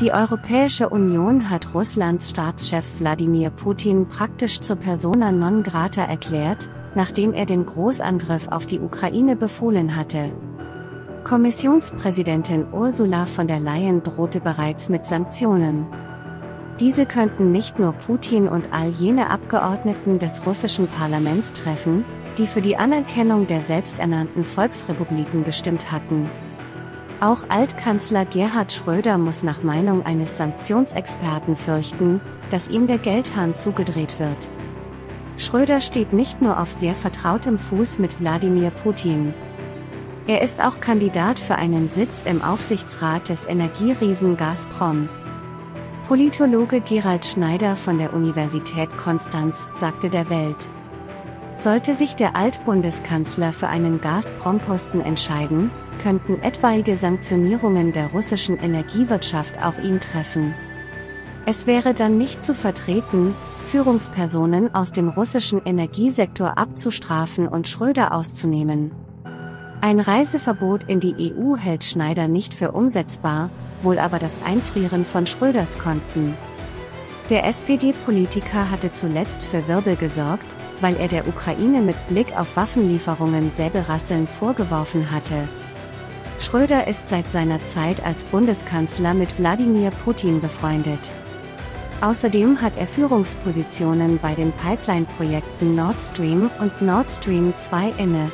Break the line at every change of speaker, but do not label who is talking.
Die Europäische Union hat Russlands Staatschef Wladimir Putin praktisch zur persona non grata erklärt, nachdem er den Großangriff auf die Ukraine befohlen hatte. Kommissionspräsidentin Ursula von der Leyen drohte bereits mit Sanktionen. Diese könnten nicht nur Putin und all jene Abgeordneten des russischen Parlaments treffen, die für die Anerkennung der selbsternannten Volksrepubliken gestimmt hatten. Auch Altkanzler Gerhard Schröder muss nach Meinung eines Sanktionsexperten fürchten, dass ihm der Geldhahn zugedreht wird. Schröder steht nicht nur auf sehr vertrautem Fuß mit Wladimir Putin. Er ist auch Kandidat für einen Sitz im Aufsichtsrat des Energieriesen Gazprom. Politologe Gerald Schneider von der Universität Konstanz sagte der Welt. Sollte sich der Altbundeskanzler für einen Gazprom-Posten entscheiden, könnten etwaige Sanktionierungen der russischen Energiewirtschaft auch ihn treffen. Es wäre dann nicht zu vertreten, Führungspersonen aus dem russischen Energiesektor abzustrafen und Schröder auszunehmen. Ein Reiseverbot in die EU hält Schneider nicht für umsetzbar, wohl aber das Einfrieren von Schröders Konten. Der SPD-Politiker hatte zuletzt für Wirbel gesorgt, weil er der Ukraine mit Blick auf Waffenlieferungen Säbelrasseln vorgeworfen hatte. Schröder ist seit seiner Zeit als Bundeskanzler mit Wladimir Putin befreundet. Außerdem hat er Führungspositionen bei den Pipeline-Projekten Nord Stream und Nord Stream 2 inne.